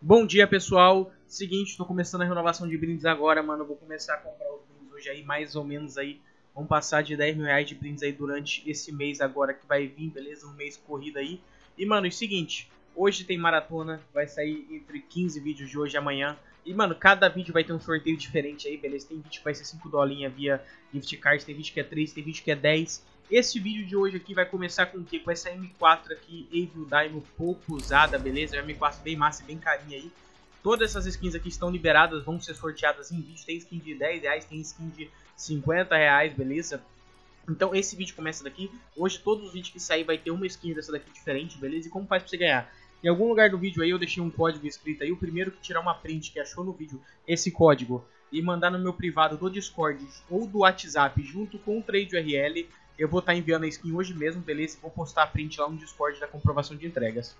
Bom dia, pessoal. Seguinte, estou começando a renovação de brindes agora, mano. Vou começar a comprar os brindes hoje aí, mais ou menos aí. Vamos passar de 10 mil reais de brindes aí durante esse mês agora que vai vir, beleza? Um mês corrido aí. E, mano, é o seguinte. Hoje tem maratona, vai sair entre 15 vídeos de hoje e amanhã. E, mano, cada vídeo vai ter um sorteio diferente aí, beleza? Tem vídeo que vai ser 5 dolinhas via gift cards, tem vídeo que é 3, tem vídeo que é 10. Esse vídeo de hoje aqui vai começar com o que? Com essa M4 aqui, Evil Daimon pouco usada, beleza? É uma M4 bem massa, bem carinha aí. Todas essas skins aqui estão liberadas, vão ser sorteadas em vídeo. Tem skin de 10 reais, tem skin de 50 reais, beleza? Então esse vídeo começa daqui. Hoje todos os vídeos que sair vai ter uma skin dessa daqui diferente, beleza? E como faz pra você ganhar? Em algum lugar do vídeo aí eu deixei um código escrito aí. O primeiro que tirar uma print que achou no vídeo esse código e mandar no meu privado do Discord ou do WhatsApp junto com o Trade URL, eu vou estar tá enviando a skin hoje mesmo, beleza? Vou postar a print lá no Discord da comprovação de entregas.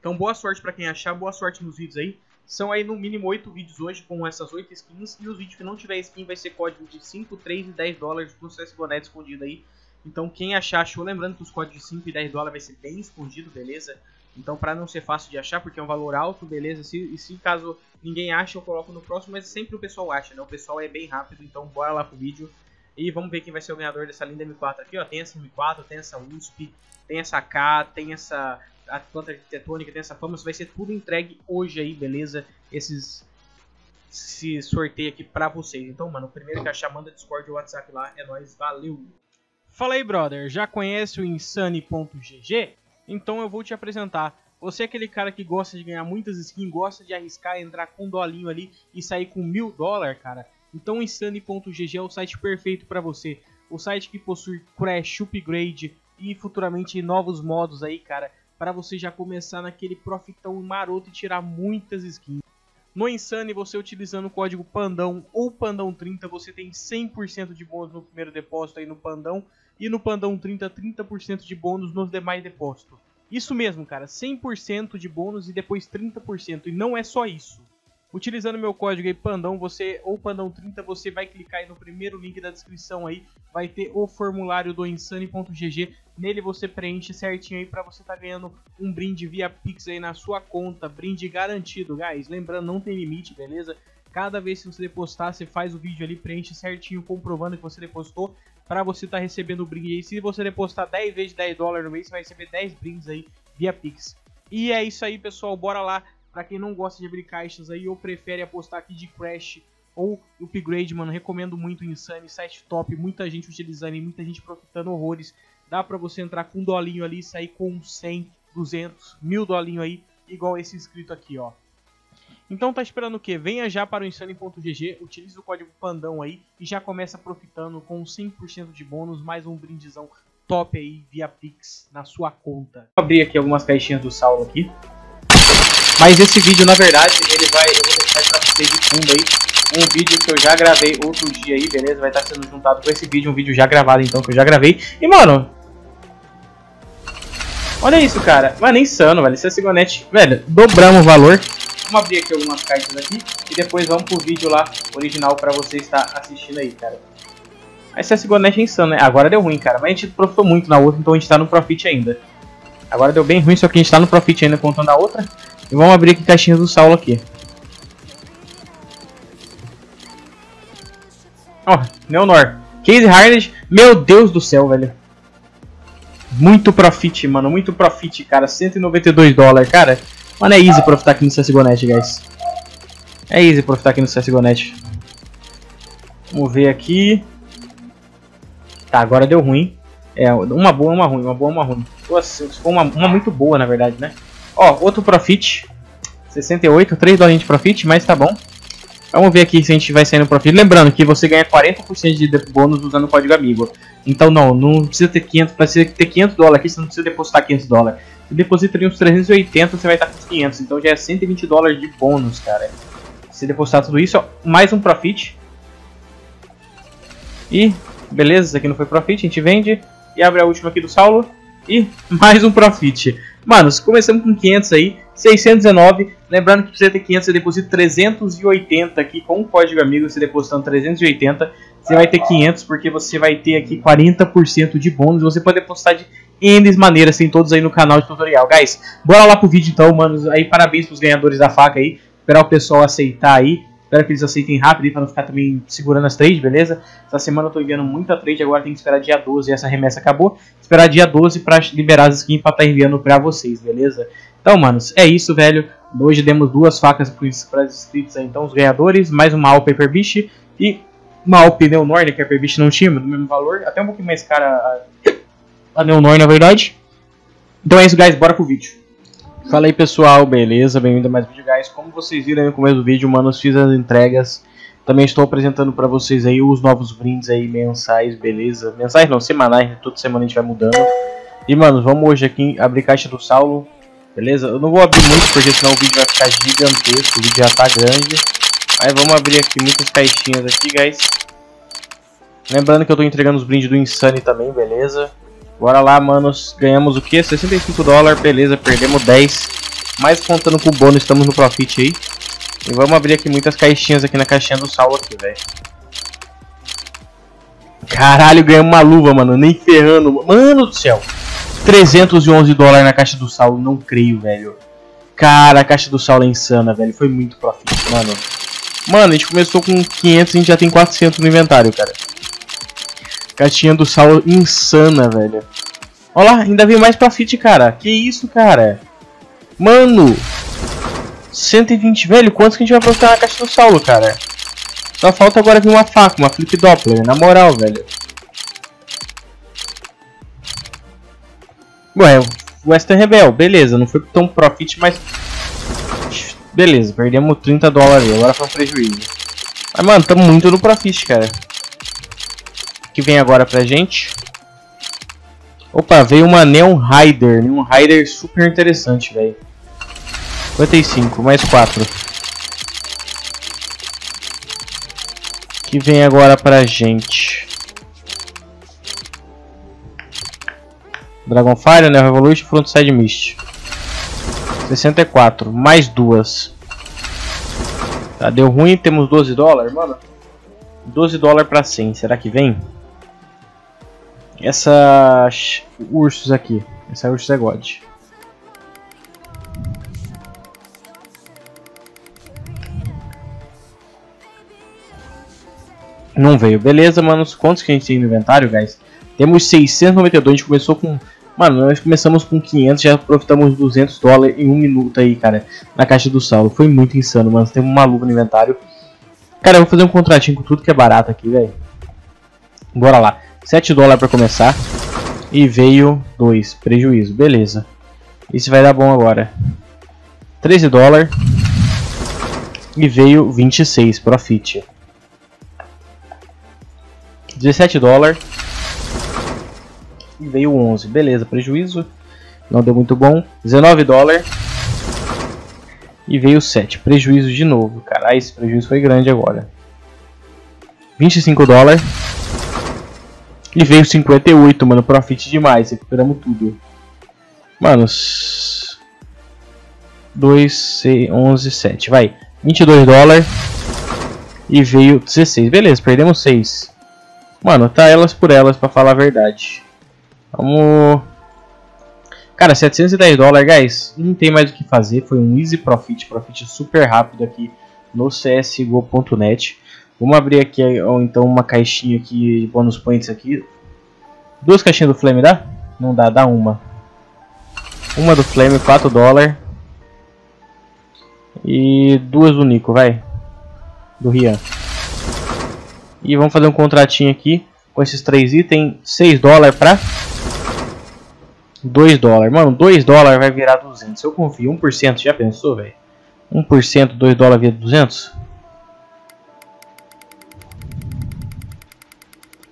Então boa sorte para quem achar, boa sorte nos vídeos aí. São aí no mínimo 8 vídeos hoje com essas 8 skins. E os vídeos que não tiver skin vai ser código de 5, 3 e 10 dólares pro CSGO Net escondido aí. Então quem achar, achou. Lembrando que os códigos de 5 e 10 dólares vai ser bem escondido, beleza? Então, para não ser fácil de achar, porque é um valor alto, beleza? Se, e se caso ninguém acha, eu coloco no próximo, mas sempre o pessoal acha, né? O pessoal é bem rápido, então bora lá pro vídeo. E vamos ver quem vai ser o ganhador dessa linda M4 aqui, ó. Tem essa M4, tem essa USP, tem essa K, tem essa a planta arquitetônica, tem essa fama. Isso vai ser tudo entregue hoje aí, beleza? Esses esse sorteio aqui pra vocês. Então, mano, o primeiro que achar, manda Discord ou WhatsApp lá. É nóis, valeu! Fala aí, brother. Já conhece o Insane.gg? Então eu vou te apresentar. Você é aquele cara que gosta de ganhar muitas skins, gosta de arriscar, entrar com um dolinho ali e sair com mil dólares, cara. Então Insane.gg é o site perfeito para você. O site que possui crash, upgrade e futuramente novos modos aí, cara, para você já começar naquele profitão maroto e tirar muitas skins. No Insane, você utilizando o código PANDÃO ou PANDÃO30, você tem 100% de bônus no primeiro depósito aí no Pandão e no Pandão 30, 30% de bônus nos demais depósitos. Isso mesmo, cara, 100% de bônus e depois 30%. E não é só isso. Utilizando meu código aí, Pandão, você ou Pandão30, você vai clicar aí no primeiro link da descrição aí, vai ter o formulário do insane.gg. Nele você preenche certinho aí para você estar tá ganhando um brinde via Pix aí na sua conta, brinde garantido, guys. Lembrando, não tem limite, beleza? Cada vez que você depositar, você faz o vídeo ali, preenche certinho, comprovando que você depositou, para você estar tá recebendo o brinde aí. Se você depositar 10 vezes 10 dólares no mês, você vai receber 10 brindes aí via Pix. E é isso aí, pessoal. Bora lá. Para quem não gosta de abrir caixas aí ou prefere apostar aqui de Crash ou Upgrade, mano, recomendo muito o Insane, site top, muita gente utilizando e muita gente profitando horrores. Dá para você entrar com um dolinho ali e sair com 100, 200, mil dolinho aí, igual esse inscrito aqui, ó. Então tá esperando o que? Venha já para o Insane.gg, utilize o código PANDÃO aí e já começa profitando com 100% de bônus, mais um brindizão top aí via Pix na sua conta. Vou abrir aqui algumas caixinhas do Saulo aqui. Mas esse vídeo, na verdade, ele vai, eu vou deixar pra vocês de fundo aí, um vídeo que eu já gravei outro dia aí, beleza? Vai estar sendo juntado com esse vídeo, um vídeo já gravado então, que eu já gravei. E, mano, olha isso, cara. Mano, é insano, velho. Esse é Cigonete, velho, dobramos o valor. Vamos abrir aqui algumas caixas aqui e depois vamos pro vídeo lá original pra você estar assistindo aí, cara. Esse CSGO.net é insano, né? Agora deu ruim, cara. Mas a gente profitou muito na outra, então a gente tá no profit ainda. Agora deu bem ruim, só que a gente tá no profit ainda contando a outra. E vamos abrir aqui caixinhas do Saulo aqui. Ó, oh, Neonor. Case Harned. Meu Deus do céu, velho. Muito profit, mano. Muito profit, cara. 192 dólares, cara. Mano, é easy profitar aqui no CSGO.net, guys. É easy profitar aqui no CSGO.net. Vamos ver aqui. Tá, agora deu ruim. É, uma boa, uma ruim, uma boa, uma ruim. Nossa, for uma, uma muito boa, na verdade, né? Ó, outro profit. 68, 3 dólares de profit, mas tá bom. Vamos ver aqui se a gente vai sair no profit. Lembrando que você ganha 40% de bônus usando o código amigo. Então não, não precisa ter 500, precisa ter 500 dólares aqui, você não precisa depositar 500 dólares. Você deposita ali uns 380, você vai estar com 500. Então já é 120 dólares de bônus, cara. Se depositar tudo isso, ó, mais um profit. E, beleza, isso aqui não foi profit, a gente vende. E abre a última aqui do Saulo. E mais um profit. Mano, começamos com 500 aí, 619. Lembrando que precisa ter 500, você deposita 380 aqui com o código amigo, você depositando 380, você vai ter 500 porque você vai ter aqui 40% de bônus. Você pode depositar de N maneiras, tem todos aí no canal de tutorial. Guys, bora lá pro vídeo então, mano. Aí parabéns pros ganhadores da faca aí. Esperar o pessoal aceitar aí. Espero que eles aceitem rápido pra não ficar também segurando as trades, beleza? Essa semana eu tô enviando muita trade, agora tem que esperar dia 12 e essa remessa acabou. Esperar dia 12 pra liberar as skins pra estar tá enviando pra vocês, beleza? Então, manos, é isso, velho. Hoje demos duas facas para os inscritos aí, então, os ganhadores. Mais uma All Paper Beast e uma All Pneu Norne, que a Paper Beast não tinha, do mesmo valor. Até um pouquinho mais cara a, a Neonor, na verdade. Então é isso, guys. Bora pro vídeo. Fala aí pessoal, beleza? Bem-vindo a mais um vídeo, guys. Como vocês viram no começo do vídeo, mano, fiz as entregas. Também estou apresentando para vocês aí os novos brindes aí mensais, beleza? Mensais não, semanais, né? toda semana a gente vai mudando. E, mano, vamos hoje aqui abrir caixa do Saulo, beleza? Eu não vou abrir muito porque senão o vídeo vai ficar gigantesco, o vídeo já tá grande. Mas vamos abrir aqui muitas caixinhas aqui, guys. Lembrando que eu tô entregando os brindes do Insane também, beleza? Bora lá, manos. Ganhamos o que? 65 dólares, beleza. Perdemos 10. Mas contando com o bônus, estamos no profit aí. E vamos abrir aqui muitas caixinhas aqui na caixinha do Saulo aqui, velho. Caralho, ganhamos uma luva, mano. Nem ferrando. Mano do céu. 311 dólares na caixa do Saulo. Não creio, velho. Cara, a caixa do Saulo é insana, velho. Foi muito profit, mano. Mano, a gente começou com 500 e a gente já tem 400 no inventário, cara. Caixinha do sal insana, velho. Olha lá, ainda veio mais profit, cara. Que isso, cara? Mano. 120, velho. Quantos que a gente vai aproveitar na caixa do Saulo, cara? Só falta agora vir uma faca, uma flip doppler. Na moral, velho. Ué, Western Rebel, beleza. Não foi tão profit, mas... Beleza, perdemos 30 dólares. Agora foi um prejuízo. Mas, mano, estamos muito no profit, cara que vem agora pra gente? Opa, veio uma Neon Rider. Neon Rider super interessante, velho. 55, mais 4. Que vem agora pra gente? Dragonfire, né? Revolution, Frontside Mist. 64, mais duas. Tá, deu ruim, temos 12 dólares, mano. 12 dólares pra 100, será que vem? Essas ursos aqui. Essa urso é God. Não veio. Beleza, mano. Quantos que a gente tem no inventário, guys? Temos 692. A gente começou com... Mano, nós começamos com 500. Já aproveitamos 200 dólares em um minuto aí, cara. Na caixa do Saulo. Foi muito insano, mano. Temos uma luva no inventário. Cara, eu vou fazer um contratinho com tudo que é barato aqui, velho. Bora lá. 7 dólares para começar. E veio 2, prejuízo, beleza. Isso vai dar bom agora. 13 dólares. E veio 26, profit. 17 dólares. E veio 11, beleza, prejuízo. Não deu muito bom. 19 dólares. E veio 7, prejuízo de novo. Caralho, esse prejuízo foi grande agora. 25 dólares. E veio 58, mano. Profit demais. Recuperamos tudo. Manos. 2, 6, 11, 7. Vai. 22 dólares. E veio 16. Beleza, perdemos 6. Mano, tá elas por elas, pra falar a verdade. Vamos... Cara, 710 dólares, guys. Não tem mais o que fazer. Foi um easy profit. Profit super rápido aqui no csgo.net. Vamos abrir aqui ou então uma caixinha aqui de bônus points aqui. Duas caixinhas do Flame dá? Não dá, dá uma. Uma do Flame, 4 dólares. E duas do Nico, vai. Do Rian. E vamos fazer um contratinho aqui com esses três itens. 6 dólares pra 2 dólares. Mano, 2 dólares vai virar 200. Eu confio. 1% já pensou, velho? 1%, 2 dólares vira 200?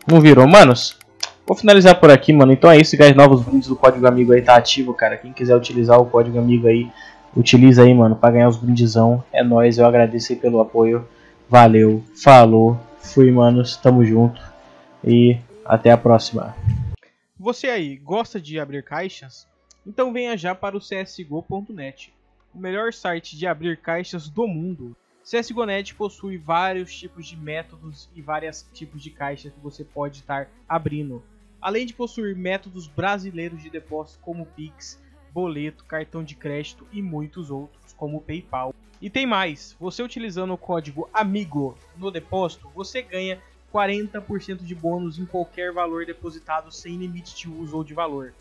Não virou, manos? Vou finalizar por aqui, mano. Então é isso, guys. Novos brindes do código amigo aí tá ativo, cara. Quem quiser utilizar o código amigo aí, utiliza aí, mano, pra ganhar os brindezão. É nóis, eu agradeço aí pelo apoio. Valeu, falou, fui, manos. Tamo junto e até a próxima. Você aí, gosta de abrir caixas? Então venha já para o csgo.net, o melhor site de abrir caixas do mundo. CSGO.net possui vários tipos de métodos e vários tipos de caixas que você pode estar abrindo. Além de possuir métodos brasileiros de depósito como Pix, boleto, cartão de crédito e muitos outros, como PayPal. E tem mais, você utilizando o código AMIGO no depósito, você ganha 40% de bônus em qualquer valor depositado sem limite de uso ou de valor.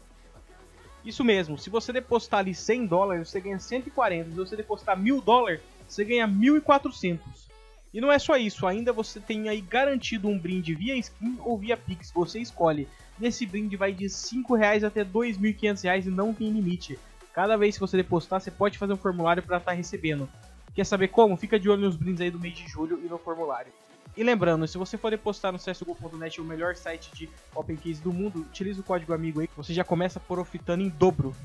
Isso mesmo, se você depositar ali 100 dólares, você ganha 140. Se você depositar 1000 dólares, você ganha 1400. E não é só isso, ainda você tem aí garantido um brinde via skin ou via Pix, você escolhe. Nesse brinde vai de 5 reais até 2.500 reais e não tem limite. Cada vez que você depositar, você pode fazer um formulário para estar tá recebendo. Quer saber como? Fica de olho nos brindes aí do mês de julho e no formulário. E lembrando, se você for depositar no CSGO.net, o melhor site de Open Case do mundo, utilize o código amigo aí que você já começa profitando em dobro.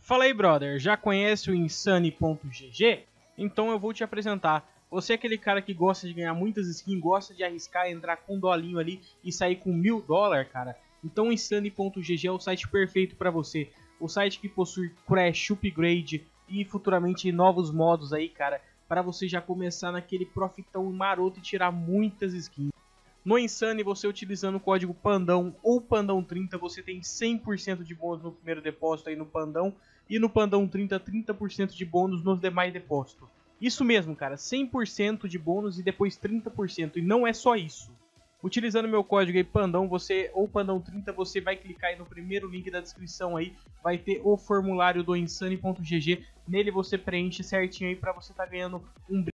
Fala aí, brother, já conhece o Insane.gg? Então eu vou te apresentar. Você é aquele cara que gosta de ganhar muitas skins, gosta de arriscar, entrar com um dolinho ali e sair com mil dólares, cara? Então Insane.gg é o site perfeito para você. O site que possui crash, upgrade e futuramente novos modos aí, cara, para você já começar naquele profitão maroto e tirar muitas skins. No Insane, você utilizando o código PANDÃO ou PANDÃO30, você tem 100% de bônus no primeiro depósito aí no Pandão. E no Pandão 30, 30% de bônus nos demais depósitos. Isso mesmo, cara, 100% de bônus e depois 30%. E não é só isso. Utilizando meu código aí Pandão, você ou Pandão 30, você vai clicar aí no primeiro link da descrição aí, vai ter o formulário do insane.gg. Nele você preenche certinho aí para você estar tá ganhando um